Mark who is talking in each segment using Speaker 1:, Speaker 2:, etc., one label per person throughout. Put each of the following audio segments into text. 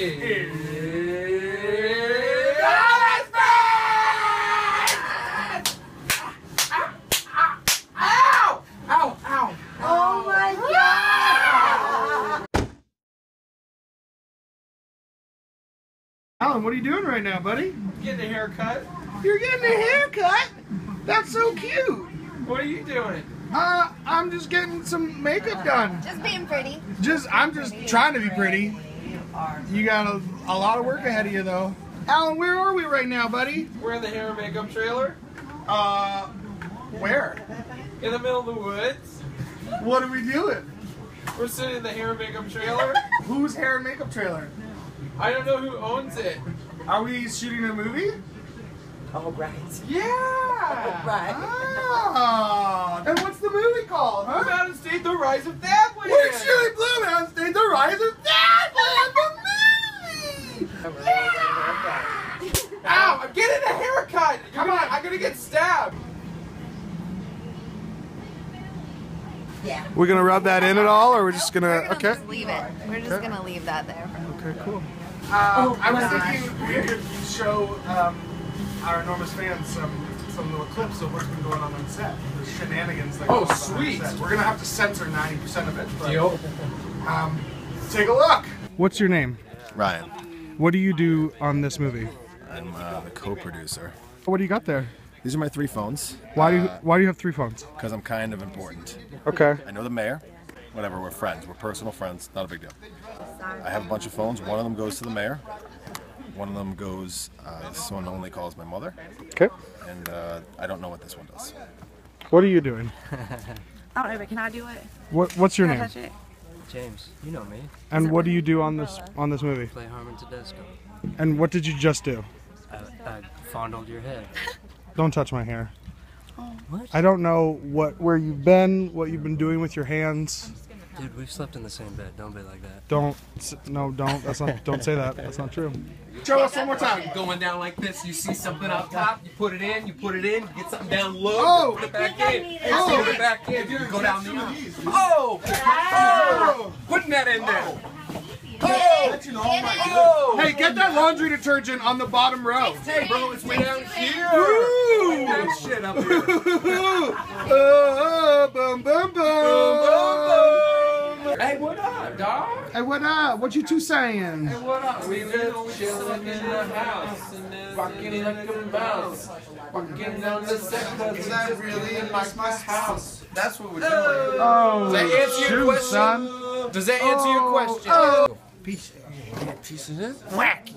Speaker 1: Alan, what are you doing right now, buddy?
Speaker 2: Getting a haircut.
Speaker 1: You're getting a haircut? That's so cute.
Speaker 2: What are you doing?
Speaker 1: Uh, I'm just getting some makeup done.
Speaker 3: Just being pretty.
Speaker 1: Just, I'm just trying to be pretty. You got a, a lot of work ahead of you, though. Alan, where are we right now, buddy?
Speaker 2: We're in the hair and makeup trailer.
Speaker 1: Uh, where?
Speaker 2: In the middle of the woods.
Speaker 1: What are we doing?
Speaker 2: We're sitting in the hair and makeup trailer.
Speaker 1: Whose hair and makeup trailer?
Speaker 2: I don't know who owns it.
Speaker 1: Are we shooting a movie?
Speaker 3: Oh, right.
Speaker 2: Yeah!
Speaker 3: Right.
Speaker 1: Ah, and what's the movie called,
Speaker 2: Blue
Speaker 1: huh?
Speaker 2: Mountain State, The Rise of Thadland!
Speaker 1: We're shooting Blue Mountain State, The Rise of Thadland, the movie!
Speaker 2: Ow! I'm getting a haircut! Come on, I'm gonna get stabbed!
Speaker 3: Yeah.
Speaker 1: We're gonna rub that in at all, or we're just
Speaker 3: We're
Speaker 1: gonna,
Speaker 3: gonna
Speaker 1: okay?
Speaker 3: just leave it. We're just gonna leave that there.
Speaker 1: Okay, cool. Uh, I was thinking we could show um, our enormous fans some some little clips of what's been going on on set, the shenanigans that
Speaker 2: Oh,
Speaker 1: go on behind
Speaker 2: sweet.
Speaker 1: set. We're gonna have to censor 90% of it. But,
Speaker 2: Deal.
Speaker 1: Um, take a look. What's your name?
Speaker 4: Ryan.
Speaker 1: What do you do on this movie?
Speaker 4: I'm uh, the co-producer.
Speaker 1: What do you got there?
Speaker 4: These are my three phones.
Speaker 1: Why do you Why do you have three phones?
Speaker 4: Because I'm kind of important.
Speaker 1: Okay.
Speaker 4: I know the mayor. Whatever, we're friends. We're personal friends. Not a big deal. I have a bunch of phones. One of them goes to the mayor. One of them goes. Uh, this one only calls my mother,
Speaker 1: Okay.
Speaker 4: and uh, I don't know what this one does.
Speaker 1: What are you doing?
Speaker 5: I don't know, but can I do it?
Speaker 1: What What's your
Speaker 5: Can I
Speaker 1: name?
Speaker 5: Touch it?
Speaker 6: James, you know me.
Speaker 1: And what do you do on this on this movie?
Speaker 6: Play Harmon Tedesco.
Speaker 1: And what did you just do?
Speaker 6: I, I fondled your head.
Speaker 1: Don't touch my hair.
Speaker 6: What?
Speaker 1: I don't know what where you've been, what you've been doing with your hands.
Speaker 6: Dude, we've slept in the same bed. Don't be like that.
Speaker 1: Don't no, don't. That's not. Don't say that. That's not true. Show us one more time.
Speaker 2: Going down like this, you see something up top, you put it in, you put it in, you get something down low,
Speaker 1: Oh!
Speaker 2: put it back in,
Speaker 1: Oh!
Speaker 2: put it oh! back in, you go down the Oh! Oh! Putting that in there. Oh! Oh! oh!
Speaker 1: Hey, get that laundry detergent on the bottom row.
Speaker 2: Hey, bro, it's way down here.
Speaker 1: Woo!
Speaker 2: That shit up here.
Speaker 1: Uh, uh.
Speaker 2: Hey, what up?
Speaker 1: What you two saying?
Speaker 2: What up? We just chilling in the house, fucking like a mouse, fucking on the set. Is that really like my house? That's what we're doing.
Speaker 1: Oh,
Speaker 2: Does that answer your question?
Speaker 1: son.
Speaker 2: Does that answer your oh, question?
Speaker 1: Oh.
Speaker 2: Piece, piece of this.
Speaker 1: Whack.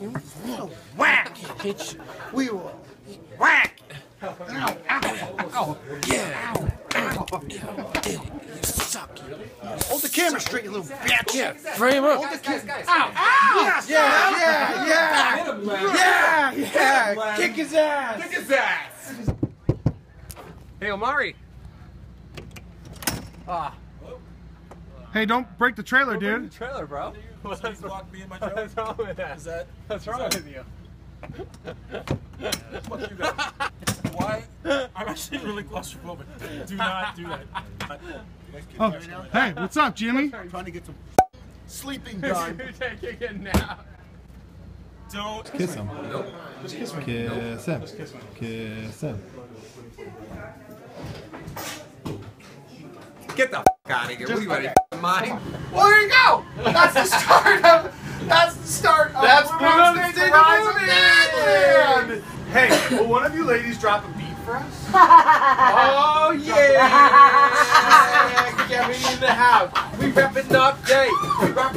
Speaker 1: Whack. Hit you. We will. Whack. Ow, ow, ow. Yeah. Ow. Suck. Hold the camera straight, you little bitch. Yeah.
Speaker 2: Frame up.
Speaker 1: Hold the camera. Ow. Ow. Yeah, yeah, yeah. Yeah, yeah. Kick his ass.
Speaker 2: Kick his ass. Hey, Omari. Ah.
Speaker 1: Hey, don't break the trailer, dude.
Speaker 2: the Trailer, bro. What's wrong with that? Is that what's wrong with you?
Speaker 7: Why? I'm actually really claustrophobic. Do not do that.
Speaker 1: Oh, hey, what's up, Jimmy?
Speaker 7: trying to get some
Speaker 1: Sleeping
Speaker 2: You're taking a nap.
Speaker 7: don't
Speaker 4: Kiss him. Just kiss him. Kiss him. Kiss him.
Speaker 2: Get the f out of here. What are you out of mind?
Speaker 1: Well, there you go. That's the start of. That's the start of.
Speaker 2: That's
Speaker 1: Blue
Speaker 2: Blue
Speaker 1: Mountain
Speaker 2: Mountain
Speaker 1: State,
Speaker 2: State,
Speaker 1: the Rise of
Speaker 2: the movie.
Speaker 1: Hey, will one of you ladies drop a beat for us?
Speaker 2: Oh yeah! Me in the house. We repping up day. We repping